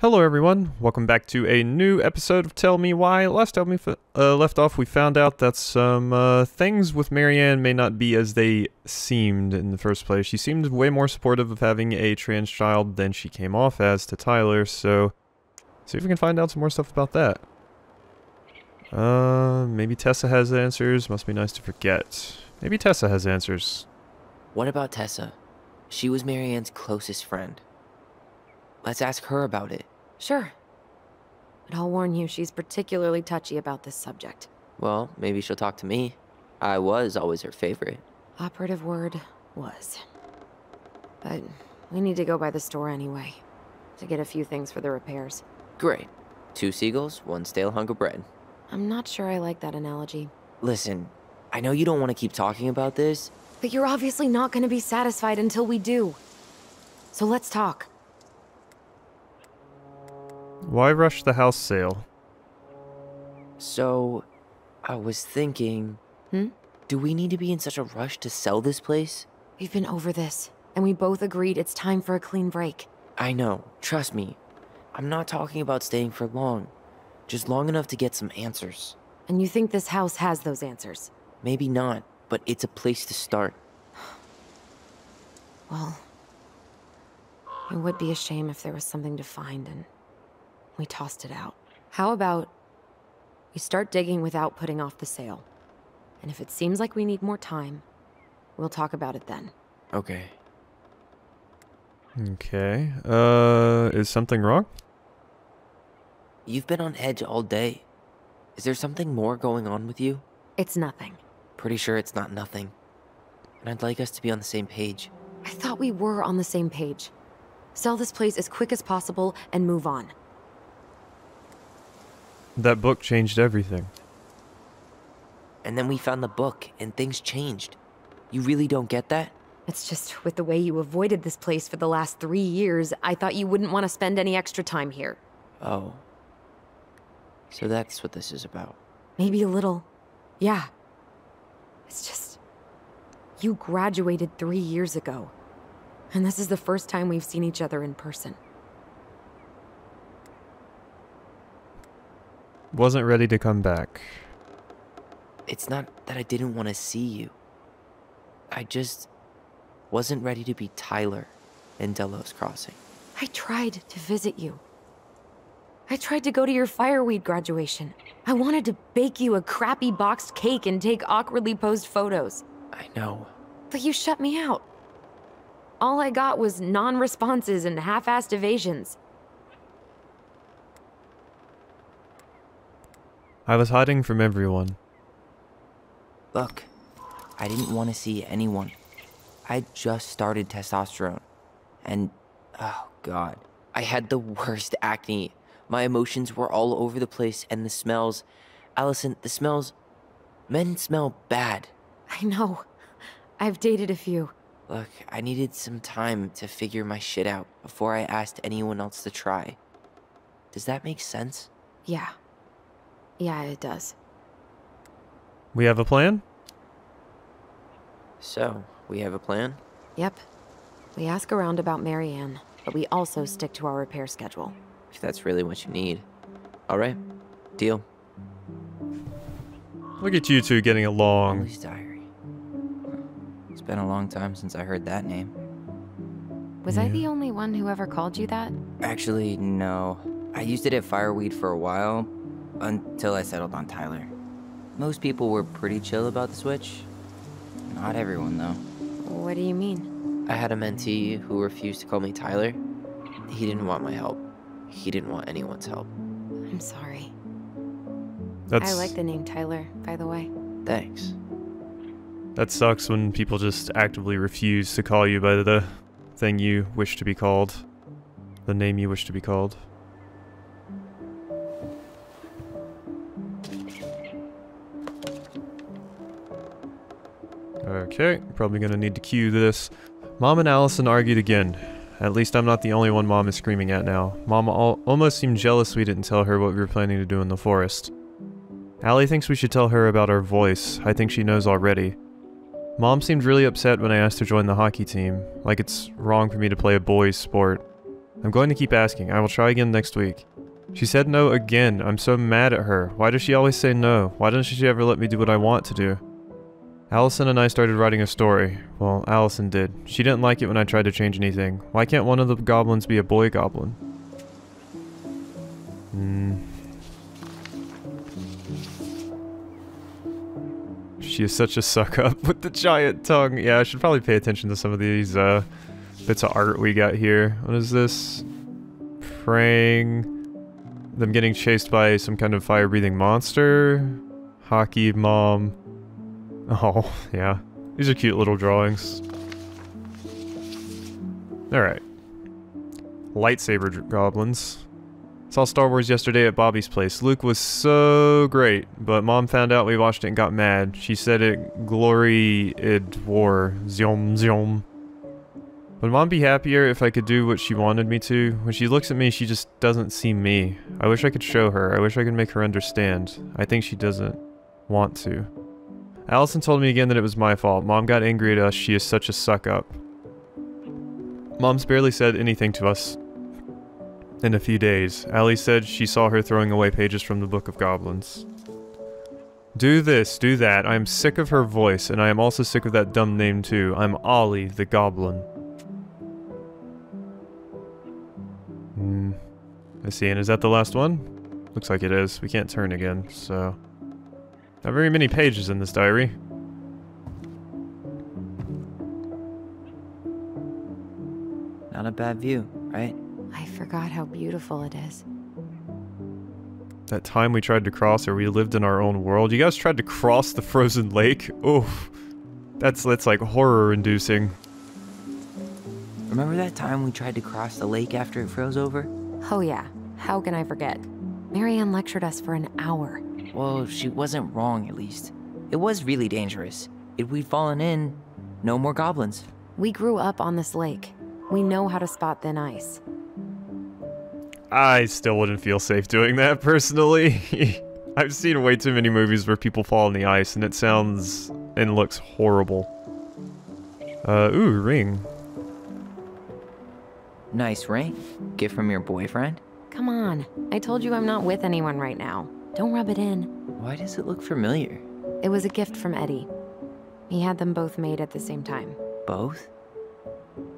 Hello, everyone. Welcome back to a new episode of Tell Me Why. Last time we uh, left off, we found out that some uh, things with Marianne may not be as they seemed in the first place. She seemed way more supportive of having a trans child than she came off as to Tyler, so see if we can find out some more stuff about that. Uh, maybe Tessa has answers. Must be nice to forget. Maybe Tessa has answers. What about Tessa? She was Marianne's closest friend. Let's ask her about it. Sure. But I'll warn you, she's particularly touchy about this subject. Well, maybe she'll talk to me. I was always her favorite. Operative word was. But we need to go by the store anyway. To get a few things for the repairs. Great. Two seagulls, one stale hunk of bread. I'm not sure I like that analogy. Listen, I know you don't want to keep talking about this. But you're obviously not going to be satisfied until we do. So let's talk. Why rush the house sale? So, I was thinking... Hmm? Do we need to be in such a rush to sell this place? We've been over this, and we both agreed it's time for a clean break. I know, trust me. I'm not talking about staying for long. Just long enough to get some answers. And you think this house has those answers? Maybe not, but it's a place to start. Well, it would be a shame if there was something to find and we tossed it out. How about we start digging without putting off the sale? And if it seems like we need more time, we'll talk about it then. Okay. Okay. Uh, is something wrong? You've been on edge all day. Is there something more going on with you? It's nothing. Pretty sure it's not nothing. And I'd like us to be on the same page. I thought we were on the same page. Sell this place as quick as possible and move on. That book changed everything. And then we found the book, and things changed. You really don't get that? It's just with the way you avoided this place for the last three years, I thought you wouldn't want to spend any extra time here. Oh. So that's what this is about. Maybe a little. Yeah. It's just. You graduated three years ago. And this is the first time we've seen each other in person. Wasn't ready to come back. It's not that I didn't want to see you. I just wasn't ready to be Tyler in Delos Crossing. I tried to visit you. I tried to go to your fireweed graduation. I wanted to bake you a crappy boxed cake and take awkwardly posed photos. I know. But you shut me out. All I got was non responses and half assed evasions. I was hiding from everyone. Look, I didn't want to see anyone. I just started testosterone. And, oh god, I had the worst acne. My emotions were all over the place, and the smells. Alyson, the smells. Men smell bad. I know. I've dated a few. Look, I needed some time to figure my shit out before I asked anyone else to try. Does that make sense? Yeah. Yeah, it does. We have a plan? So, we have a plan? Yep. We ask around about Marianne, but we also stick to our repair schedule. If that's really what you need. Alright, deal. Look at you two getting along. Emily's diary. It's been a long time since I heard that name. Was I the only one who ever called you that? Actually, no. I used it at Fireweed for a while, until I settled on Tyler. Most people were pretty chill about the switch. Not everyone, though. What do you mean? I had a mentee who refused to call me Tyler. He didn't want my help. He didn't want anyone's help. I'm sorry. That's I like the name Tyler, by the way. Thanks. that sucks when people just actively refuse to call you by the thing you wish to be called. The name you wish to be called. Okay, probably gonna need to cue this. Mom and Alyson argued again. At least I'm not the only one Mom is screaming at now. Mom al almost seemed jealous we didn't tell her what we were planning to do in the forest. Allie thinks we should tell her about our voice. I think she knows already. Mom seemed really upset when I asked to join the hockey team, like it's wrong for me to play a boys' sport. I'm going to keep asking. I will try again next week. She said no again. I'm so mad at her. Why does she always say no? Why doesn't she ever let me do what I want to do? Alyson and I started writing a story. Well, Alyson did. She didn't like it when I tried to change anything. Why can't one of the goblins be a boy goblin? Hmm. She is such a suck up with the giant tongue. Yeah, I should probably pay attention to some of these uh, bits of art we got here. What is this? Praying. Them getting chased by some kind of fire-breathing monster. Hockey mom. Oh, yeah. These are cute little drawings. Alright. Lightsaber goblins. Saw Star Wars yesterday at Bobby's place. Luke was so great, but mom found out we watched it and got mad. She said it glory id war. Zyom zyom. Would mom be happier if I could do what she wanted me to? When she looks at me, she just doesn't see me. I wish I could show her. I wish I could make her understand. I think she doesn't want to. Alyson told me again that it was my fault. Mom got angry at us. She is such a suck up. Mom's barely said anything to us in a few days. Allie said she saw her throwing away pages from the Book of Goblins. Do this, do that. I am sick of her voice, and I am also sick of that dumb name too. I'm Ollie the Goblin. Hmm. I see, and is that the last one? Looks like it is. We can't turn again, so... Not very many pages in this diary. Not a bad view, right? I forgot how beautiful it is. That time we tried to cross or we lived in our own world. You guys tried to cross the frozen lake? Oof. That's, that's like horror inducing. Remember that time we tried to cross the lake after it froze over? Oh yeah, how can I forget? Marianne lectured us for an hour. Well, she wasn't wrong at least. It was really dangerous. If we'd fallen in, no more goblins. We grew up on this lake. We know how to spot thin ice. I still wouldn't feel safe doing that personally. I've seen way too many movies where people fall in the ice and it sounds and looks horrible. Uh, ooh, ring. Nice ring. Gift from your boyfriend? Come on, I told you I'm not with anyone right now. Don't rub it in. Why does it look familiar? It was a gift from Eddie. He had them both made at the same time. Both?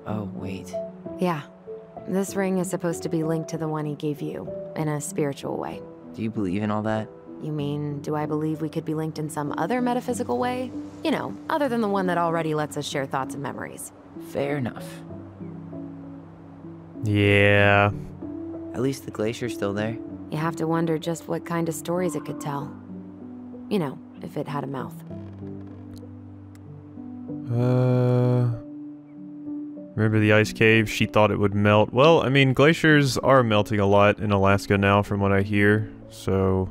Oh, wait. Yeah. This ring is supposed to be linked to the one he gave you, in a spiritual way. Do you believe in all that? You mean, do I believe we could be linked in some other metaphysical way? You know, other than the one that already lets us share thoughts and memories. Fair enough. Yeah. At least the glacier's still there. You have to wonder just what kind of stories it could tell. You know, if it had a mouth. Uh... Remember the ice cave? She thought it would melt. Well, I mean, glaciers are melting a lot in Alaska now from what I hear, so...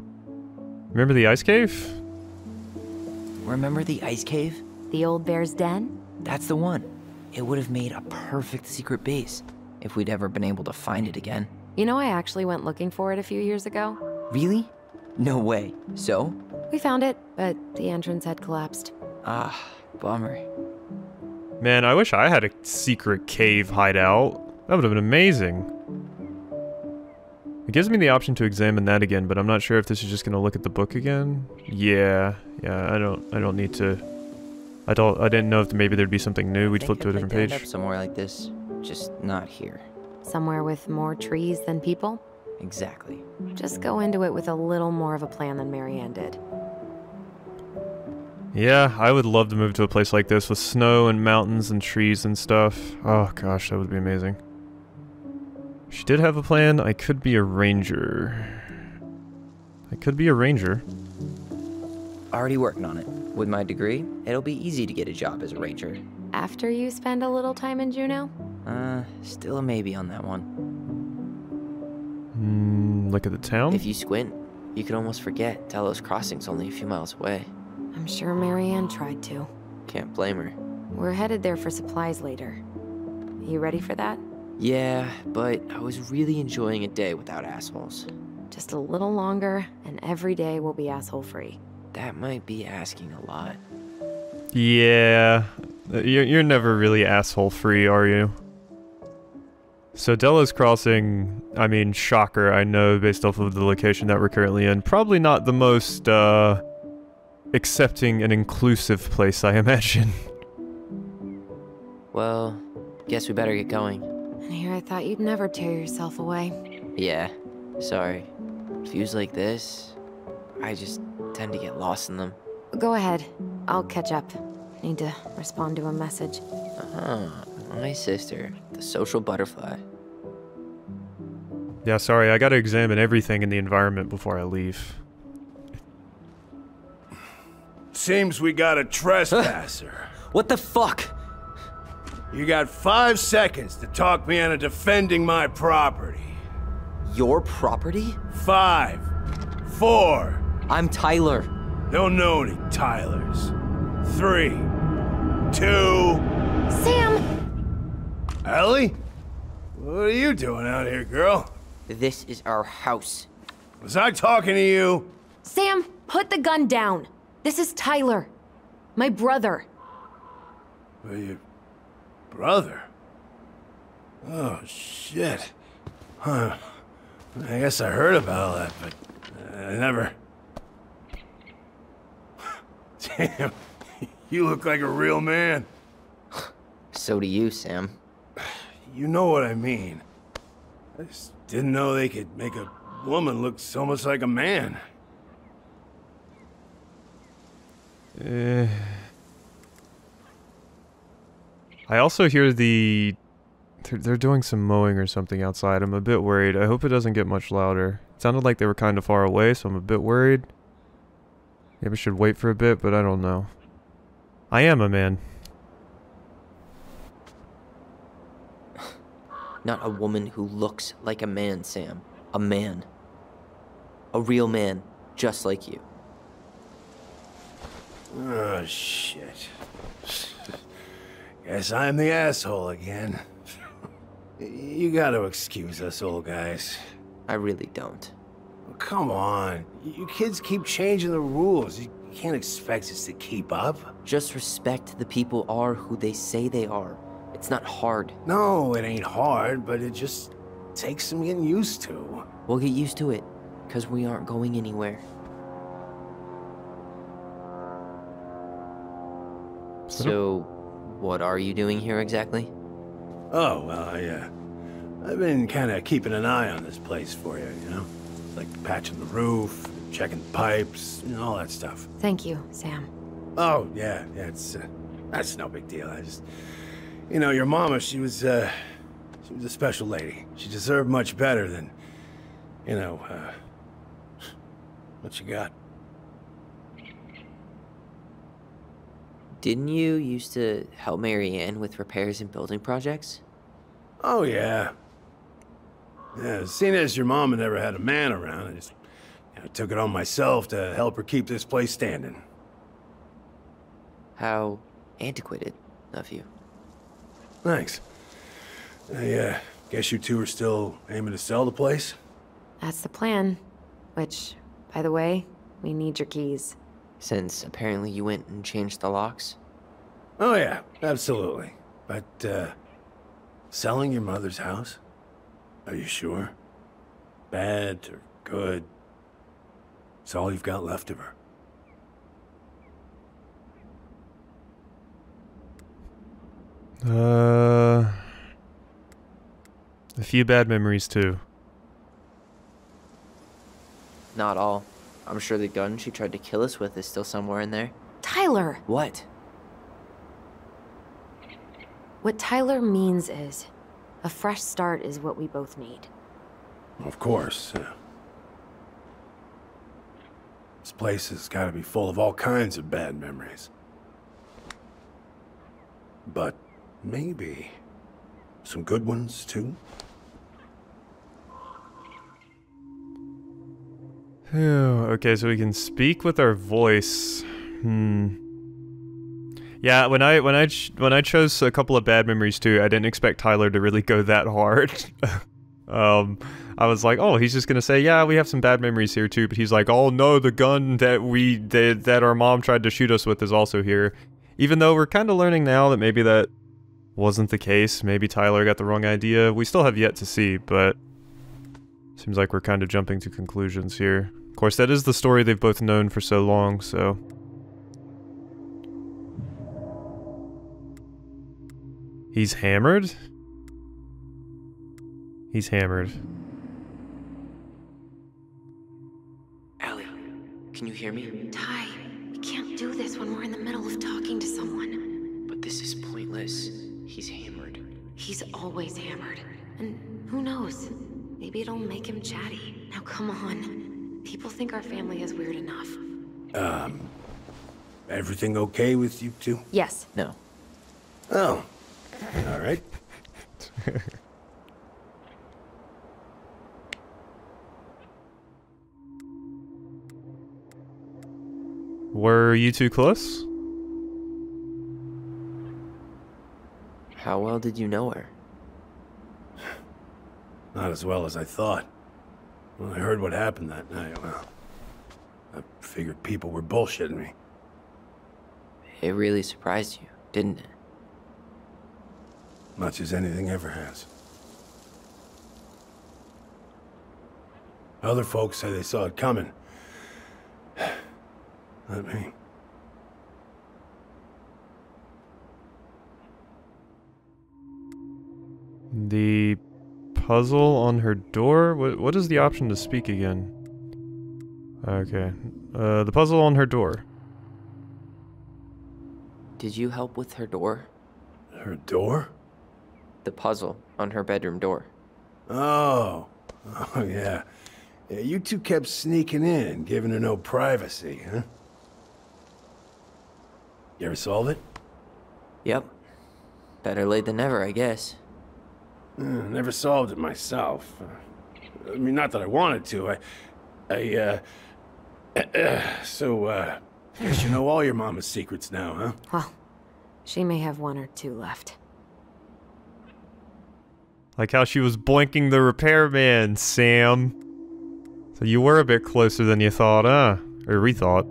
Remember the ice cave? Remember the ice cave? The old bear's den? That's the one. It would have made a perfect secret base if we'd ever been able to find it again. You know, I actually went looking for it a few years ago. Really? No way. So? We found it, but the entrance had collapsed. Ah, bummer. Man, I wish I had a secret cave hideout. That would have been amazing. It gives me the option to examine that again, but I'm not sure if this is just gonna look at the book again. Yeah, yeah, I don't, I don't need to. I don't, I didn't know if maybe there'd be something new. We'd flip to a I'd like different page. up somewhere like this, just not here. Somewhere with more trees than people? Exactly. Just go into it with a little more of a plan than Marianne did. Yeah, I would love to move to a place like this with snow and mountains and trees and stuff. Oh gosh, that would be amazing. She did have a plan. I could be a ranger. I could be a ranger. Already working on it. With my degree, it'll be easy to get a job as a ranger. After you spend a little time in Juneau? Uh, still a maybe on that one. Hmm, look at the town. If you squint, you could almost forget Delos Crossing's only a few miles away. I'm sure Marianne tried to. Can't blame her. We're headed there for supplies later. You ready for that? Yeah, but I was really enjoying a day without assholes. Just a little longer, and every day will be asshole free. That might be asking a lot. Yeah, Uh, you're, you're never really asshole free, are you? So Delos Crossing, I mean, shocker, I know based off of the location that we're currently in, probably not the most, uh, accepting and inclusive place, I imagine. Well, guess we better get going. And here I thought you'd never tear yourself away. Yeah, sorry. Views like this, I just tend to get lost in them. Go ahead. I'll catch up. Need to respond to a message. Ah, my sister, the social butterfly. Yeah, sorry, I gotta examine everything in the environment before I leave. Seems we got a trespasser. What the fuck? you got five seconds to talk me into defending my property. Your property? Five, four, I'm Tyler. don't know any Tylers. Three, two, Sam! Ellie? What are you doing out here, girl? This is our house. Was I talking to you? Sam, put the gun down. This is Tyler. My brother. Well, your brother? Oh, shit. Huh. I guess I heard about all that, but I never... Damn, you look like a real man. So do you, Sam. You know what I mean. I just didn't know they could make a woman look so much like a man. Eh. I also hear the... They're, they're doing some mowing or something outside. I'm a bit worried. I hope it doesn't get much louder. It sounded like they were kind of far away, so I'm a bit worried. Maybe I should wait for a bit, but I don't know. I am a man. Not a woman who looks like a man, Sam. A man. A real man, just like you. Oh, shit. Guess I'm the asshole again. You gotta excuse us old guys. I really don't. Come on. You kids keep changing the rules. You can't expect us to keep up. Just respect the people are who they say they are. It's not hard. No, it ain't hard, but it just takes some getting used to. We'll get used to it, because we aren't going anywhere. So, what are you doing here exactly? Oh, well, I, uh, I've been kind of keeping an eye on this place for you, you know? Like patching the roof, checking the pipes, you know, all that stuff. Thank you, Sam. Oh, yeah, yeah, it's, uh, that's no big deal. I just, you know, your mama, she was, uh, she was a special lady. She deserved much better than, you know, uh, what you got. Didn't you used to help Marianne with repairs and building projects? Oh, yeah. Yeah, seeing as your mama never had a man around, I just you know, took it on myself to help her keep this place standing. How antiquated of you. Thanks. I, uh, guess you two are still aiming to sell the place? That's the plan. Which, by the way, we need your keys. Since apparently you went and changed the locks? Oh, yeah, absolutely. But, uh, selling your mother's house? Are you sure? Bad or good? It's all you've got left of her. Uh... A few bad memories, too. Not all. I'm sure the gun she tried to kill us with is still somewhere in there. Tyler! What? What Tyler means is a fresh start is what we both need. Of course. This place has got to be full of all kinds of bad memories. But maybe some good ones, too? Okay, so we can speak with our voice. Hmm. Yeah, when I when I when I chose a couple of bad memories too, I didn't expect Tyler to really go that hard. um, I was like, oh, he's just gonna say, yeah, we have some bad memories here too. But he's like, oh no, the gun that we that, that our mom tried to shoot us with is also here. Even though we're kind of learning now that maybe that wasn't the case. Maybe Tyler got the wrong idea. We still have yet to see, but seems like we're kind of jumping to conclusions here. Of course, that is the story they've both known for so long, so... He's hammered? He's hammered. Allie, can you hear me? Ty, we can't do this when we're in the middle of talking to someone. But this is pointless. He's hammered. He's always hammered. And who knows? Maybe it'll make him chatty. Now come on. People think our family is weird enough. Um, everything okay with you two? Yes. No. Oh, all right. Were you too close? How well did you know her? Not as well as I thought. When I heard what happened that night, well, I figured people were bullshitting me. It really surprised you, didn't it? Much as anything ever has. Other folks say they saw it coming. Not me. The puzzle on her door? What, what is the option to speak again? Okay. Uh, the puzzle on her door. Did you help with her door? Her door? The puzzle on her bedroom door. Oh. Oh, yeah. Yeah, you two kept sneaking in, giving her no privacy, huh? You ever solve it? Yep. Better late than never, I guess. Uh, never solved it myself. Uh, I mean, not that I wanted to. I, I, uh, so, uh, guess you know all your mama's secrets now, huh? Well, she may have one or two left. Like how she was blinking the repairman, Sam. So you were a bit closer than you thought, huh? Or we thought.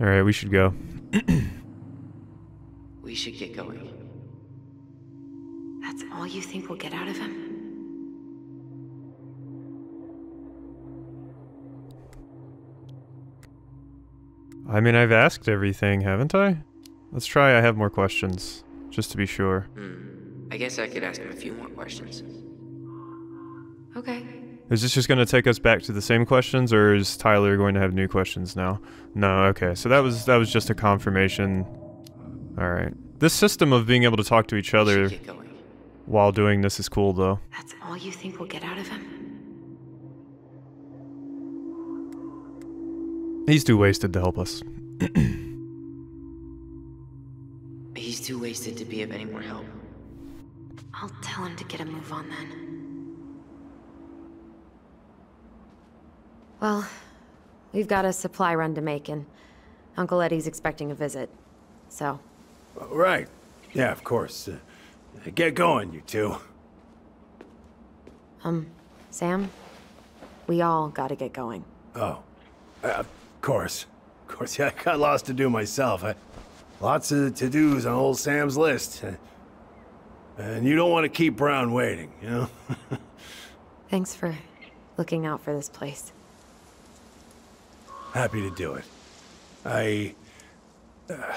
Alright, we should go. We should get going. That's all you think we'll get out of him? I mean, I've asked everything, haven't I? Let's try I have more questions, just to be sure. Hmm. I guess I could ask him a few more questions. Okay. Is this just going to take us back to the same questions, or is Tyler going to have new questions now? No, okay. So that was that was just a confirmation. All right. This system of being able to talk to each We other should get going. While doing this is cool, though. That's all you think we'll get out of him? He's too wasted to help us. He's too wasted to be of any more help. I'll tell him to get a move on then. Well, we've got a supply run to make, and Uncle Eddie's expecting a visit. So, Right. Yeah, of course. Uh, get going, you two. um, Sam, we all gotta get going. Oh, uh, of course. Of course, yeah, I got lots to do myself. I, lots of to-dos on old Sam's list. And you don't want to keep Brown waiting, you know? Thanks for looking out for this place. Happy to do it. I... uh,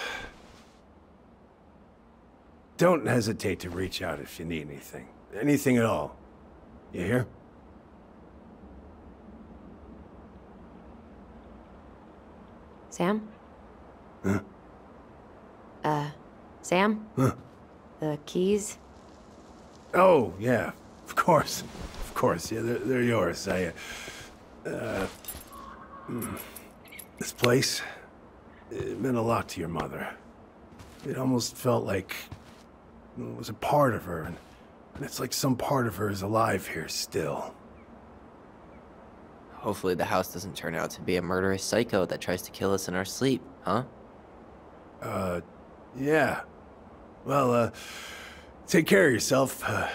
don't hesitate to reach out if you need anything. Anything at all. You hear? Sam? Huh? Uh, Sam? Huh? The keys? Oh, yeah. Of course. Of course. Yeah, they're, they're yours. I, uh, uh, mm, this place, it meant a lot to your mother. It almost felt like was a part of her, and, and it's like some part of her is alive here still. Hopefully the house doesn't turn out to be a murderous psycho that tries to kill us in our sleep, huh? Uh, yeah. Well, uh, take care of yourself, uh,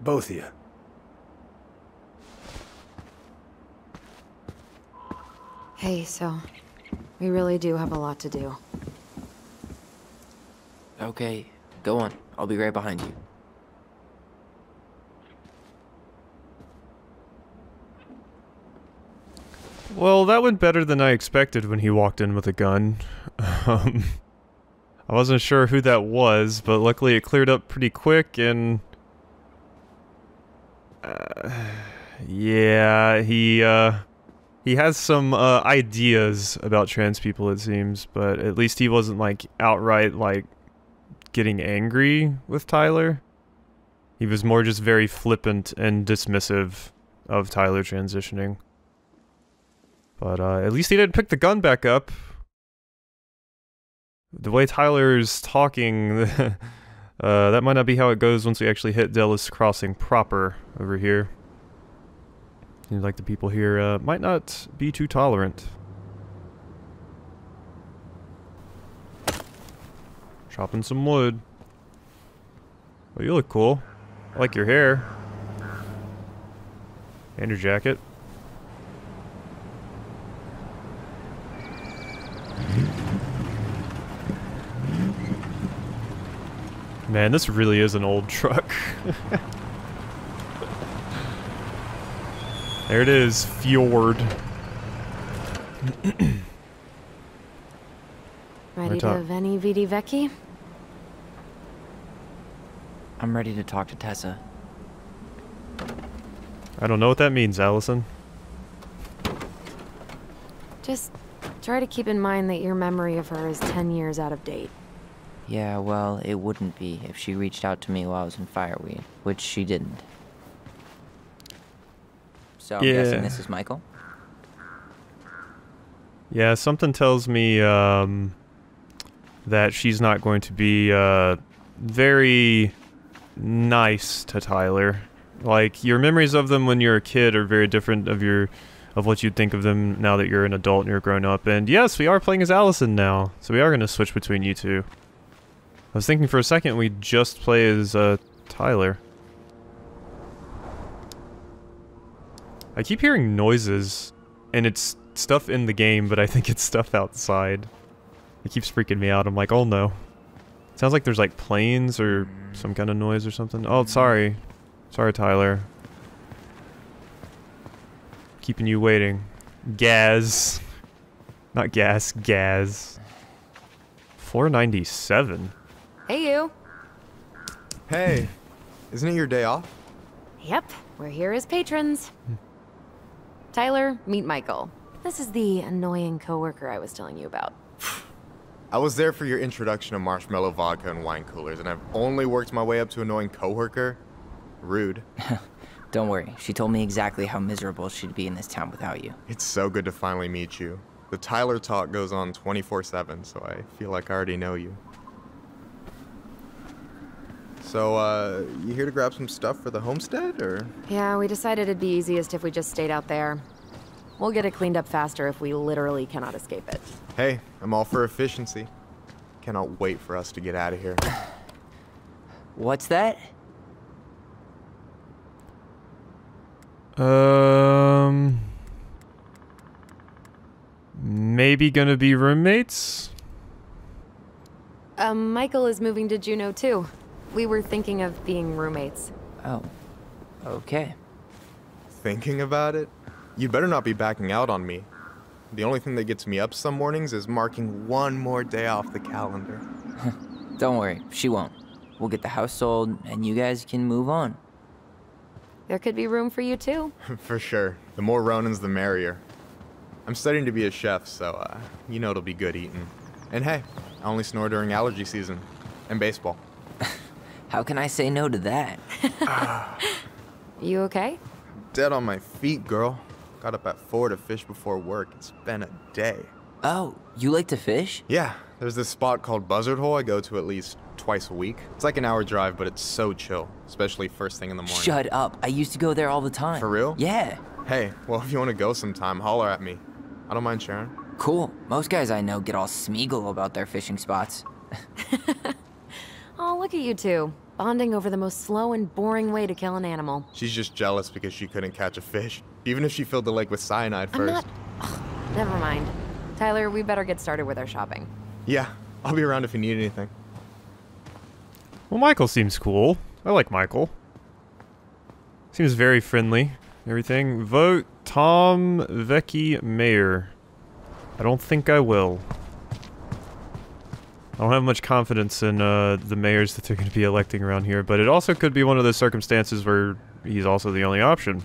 both of you. Hey, so, we really do have a lot to do. Okay, Go on. I'll be right behind you. Well, that went better than I expected when he walked in with a gun. Um, I wasn't sure who that was, but luckily it cleared up pretty quick and... Uh, yeah, he, uh... He has some, uh, ideas about trans people, it seems, but at least he wasn't, like, outright, like, getting angry with Tyler. He was more just very flippant and dismissive of Tyler transitioning. But uh, at least he didn't pick the gun back up. The way Tyler's talking, uh, that might not be how it goes once we actually hit Dallas Crossing proper over here. Seems like the people here uh, might not be too tolerant. Chopping some wood. Oh, you look cool. I like your hair. And your jacket. Man, this really is an old truck. there it is, Fjord. Ready to Veni Vidi Vecchi? I'm ready to talk to Tessa. I don't know what that means, Alyson. Just try to keep in mind that your memory of her is 10 years out of date. Yeah, well, it wouldn't be if she reached out to me while I was in Fireweed, which she didn't. So I'm guessing this is Michael? Yeah, something tells me um, that she's not going to be uh, very nice to Tyler. Like your memories of them when you're a kid are very different of your of what you'd think of them now that you're an adult and you're grown up. And yes, we are playing as Alyson now, so we are going to switch between you two. I was thinking for a second we just play as uh, Tyler. I keep hearing noises, and it's stuff in the game, but I think it's stuff outside. It keeps freaking me out. I'm like, oh no. Sounds like there's like planes or some kind of noise or something. Oh, mm-hmm. sorry. Sorry, Tyler. Keeping you waiting. Gaz. Not gas, Gaz. 497. Hey, you. Hey, isn't it your day off? Yep, we're here as patrons. Hmm. Tyler, meet Michael. This is the annoying coworker I was telling you about. I was there for your introduction of marshmallow vodka and wine coolers, and I've only worked my way up to annoying coworker. Rude. Don't worry, she told me exactly how miserable she'd be in this town without you. It's so good to finally meet you. The Tyler talk goes on 24/7, so I feel like I already know you. So, uh, you here to grab some stuff for the homestead, or? Yeah, we decided it'd be easiest if we just stayed out there. We'll get it cleaned up faster if we literally cannot escape it. Hey, I'm all for efficiency. Cannot wait for us to get out of here. What's that? Um. Maybe gonna be roommates? Um, Michael is moving to Juneau too. We were thinking of being roommates. Oh. Okay. Thinking about it? You'd better not be backing out on me. The only thing that gets me up some mornings is marking one more day off the calendar. Don't worry, she won't. We'll get the house sold, and you guys can move on. There could be room for you too. For sure. The more Ronans, the merrier. I'm studying to be a chef, so, uh, you know it'll be good eating. And hey, I only snore during allergy season. And baseball. How can I say no to that? You okay? Dead on my feet, girl. Got up at 4 to fish before work. It's been a day. Oh, you like to fish? Yeah, there's this spot called Buzzard Hole I go to at least twice a week. It's like an hour drive, but it's so chill, especially first thing in the morning. Shut up. I used to go there all the time. For real? Yeah. Hey, well, if you want to go sometime, holler at me. I don't mind sharing. Cool. Most guys I know get all smeagol about their fishing spots. Oh, look at you two. Bonding over the most slow and boring way to kill an animal. She's just jealous because she couldn't catch a fish, even if she filled the lake with cyanide first. I'm first. not. Ugh, never mind. Tyler, we better get started with our shopping. Yeah, I'll be around if you need anything. Well, Michael seems cool. I like Michael. Seems very friendly. Everything. Vote Tom Vecchi mayor. I don't think I will. I don't have much confidence in uh, the mayors that they're going to be electing around here, but it also could be one of those circumstances where he's also the only option.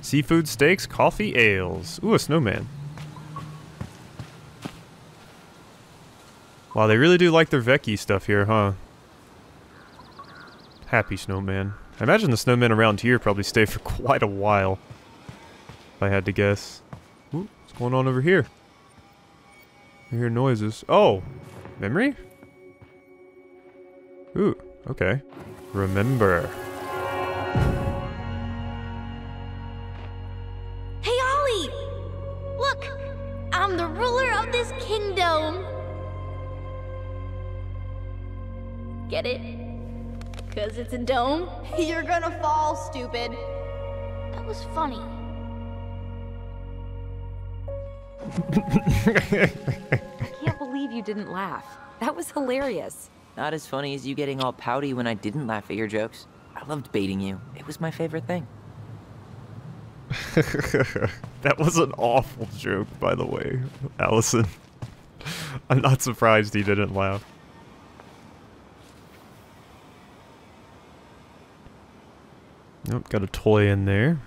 Seafood steaks, coffee, ales. Ooh, a snowman. Wow, they really do like their Vecchi stuff here, huh? Happy snowman. I imagine the snowmen around here probably stay for quite a while. If I had to guess. Ooh, what's going on over here? I hear noises. Oh! Memory? Ooh, okay. Remember. Hey, Ollie! Look! I'm the ruler of this kingdom! Get it? Cause it's a dome? You're gonna fall, stupid. That was funny. I can't believe you didn't laugh. That was hilarious. Not as funny as you getting all pouty when I didn't laugh at your jokes. I loved baiting you. It was my favorite thing. that was an awful joke, by the way, Alyson. I'm not surprised he didn't laugh. Nope, got a toy in there.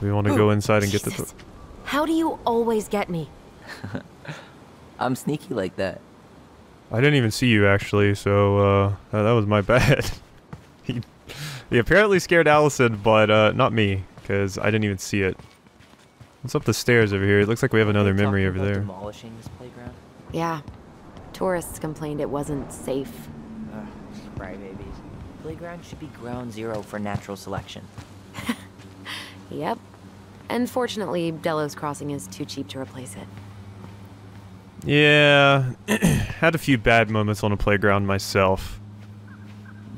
We want to go inside and get the toy? How do you always get me? I'm sneaky like that. I didn't even see you actually, so uh, that that was my bad. he, he apparently scared Alyson, but uh, not me, because I didn't even see it. What's up the stairs over here? It looks like we have another memory over there. Demolishing this playground. Yeah. Tourists complained it wasn't safe. Ugh, cry babies. Playground should be ground zero for natural selection. Yep. And fortunately, Delos Crossing is too cheap to replace it. Yeah, had a few bad moments on a playground myself.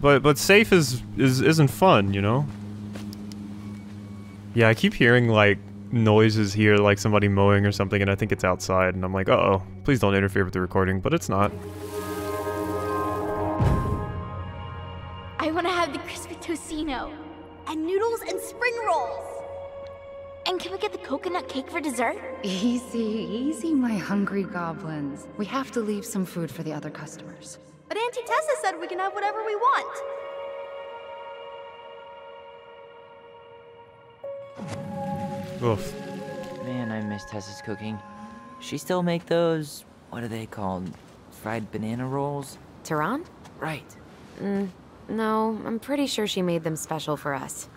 But but safe is is isn't fun, you know. Yeah, I keep hearing like noises here, like somebody mowing or something, and I think it's outside, and I'm like, uh oh, please don't interfere with the recording, but it's not. I wanna have the crispy tocino, and noodles and spring rolls. And can we get the coconut cake for dessert? Easy, easy, my hungry goblins. We have to leave some food for the other customers. But Auntie Tessa said we can have whatever we want. Oof. Man, I miss Tessa's cooking. She still make those, what are they called? Fried banana rolls? Turon? Right. Mm, no, I'm pretty sure she made them special for us.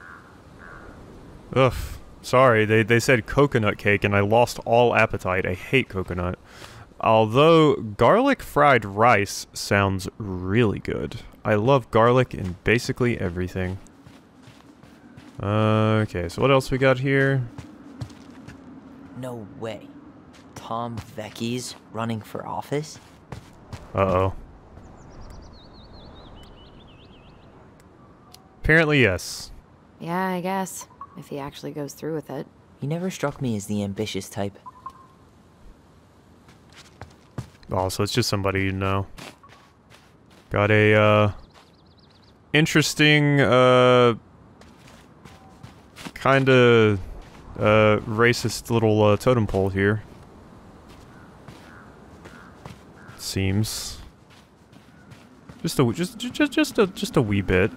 Ugh. Sorry, they, they said coconut cake and I lost all appetite. I hate coconut. Although garlic fried rice sounds really good. I love garlic in basically everything. Uh, okay, so what else we got here? No way. Tom Vecchi's running for office? Uh-oh. Apparently, yes. Yeah, I guess. If he actually goes through with it. He never struck me as the ambitious type. Oh, so it's just somebody you know. Got a, uh... Interesting, uh... Kinda... Uh, racist little, uh, totem pole here. Seems. Just a, just, just, just a, just a wee bit.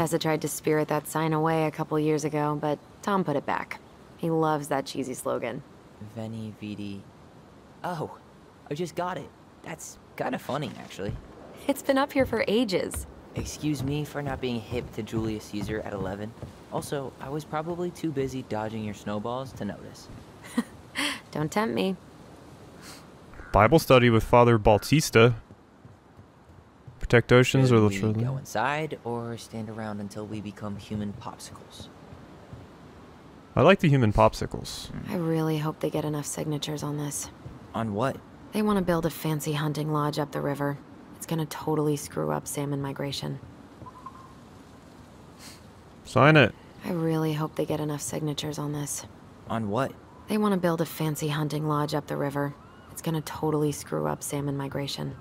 Tessa tried to spirit that sign away a couple years ago, but Tom put it back. He loves that cheesy slogan. Veni Vidi. Oh, I just got it. That's kind of funny, actually. It's been up here for ages. Excuse me for not being hip to Julius Caesar at 11. Also, I was probably too busy dodging your snowballs to notice. Don't tempt me. Bible study with Father Bautista. Protect oceans or Should the we go inside or stand around until we become human popsicles? I like the human popsicles. I really hope they get enough signatures on this. On what? They want to build a fancy hunting lodge up the river. It's gonna totally screw up salmon migration. Sign it. I really hope they get enough signatures on this. On what? They want to build a fancy hunting lodge up the river. It's It's gonna totally screw up salmon migration.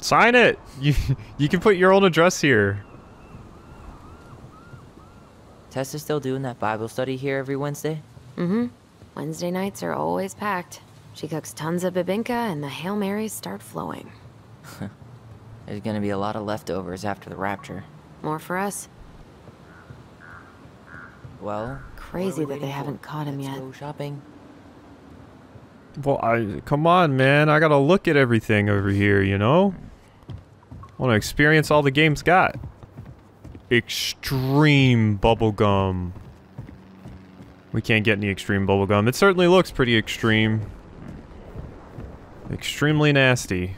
Sign it! You, you can put your own address here. Tessa's still doing that Bible study here every Wednesday? Mm-hmm. Wednesday nights are always packed. She cooks tons of bibingka and the Hail Marys start flowing. There's gonna be a lot of leftovers after the rapture. More for us. Well, Crazy we that they waiting haven't caught him Let's yet. Go shopping. Well, I come on, man. I gotta look at everything over here, you know? Want to experience all the game's got. Extreme bubblegum. We can't get any extreme bubblegum. It certainly looks pretty extreme. Extremely nasty.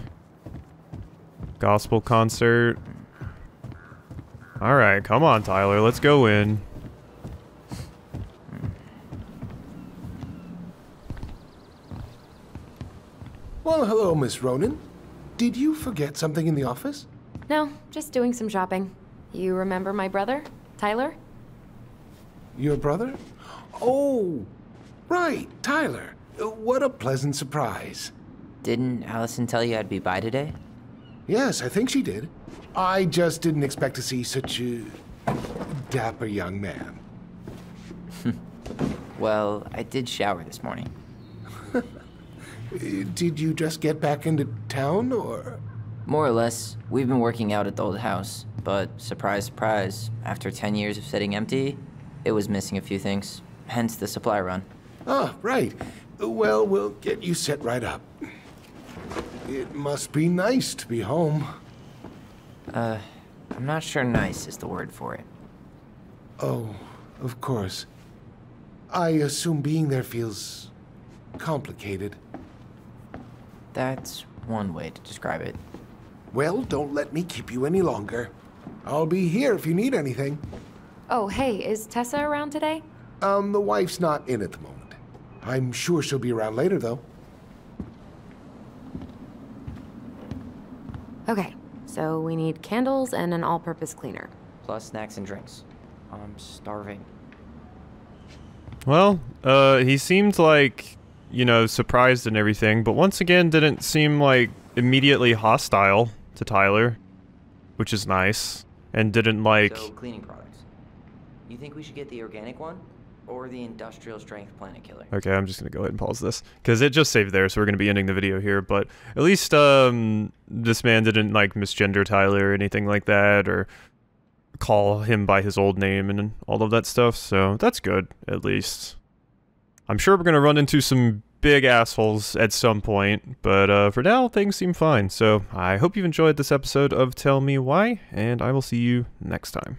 Gospel concert. Alright, come on, Tyler. Let's go in. Well, hello, Miss Ronan. Did you forget something in the office? No, just doing some shopping. You remember my brother, Tyler? Your brother? Oh, right, Tyler. Uh, What a pleasant surprise. Didn't Alyson tell you I'd be by today? Yes, I think she did. I just didn't expect to see such a dapper young man. Well, I did shower this morning. Did you just get back into town, or? More or less, we've been working out at the old house, but surprise, surprise, after 10 years of sitting empty, it was missing a few things, hence the supply run. Ah, right. Well, we'll get you set right up. It must be nice to be home. Uh, I'm not sure nice is the word for it. Oh, of course. I assume being there feels complicated. That's one way to describe it. Well, don't let me keep you any longer. I'll be here if you need anything. Oh, hey, is Tessa around today? Um, the wife's not in at the moment. I'm sure she'll be around later, though. Okay, so we need candles and an all-purpose cleaner. Plus snacks and drinks. I'm starving. Well, uh, he seemed like, you know, surprised and everything, but once again didn't seem like immediately hostile to Tyler, which is nice, and didn't like. So, cleaning products. You think we should get the organic one? Or the industrial strength planet killer? Okay, I'm just gonna go ahead and pause this because it just saved there, so we're gonna be ending the video here. But at least um, this man didn't like misgender Tyler or anything like that, or call him by his old name and all of that stuff. So that's good, at least. I'm sure we're gonna run into some big assholes at some point, but uh, for now things seem fine. So I hope you've enjoyed this episode of Tell Me Why, and I will see you next time.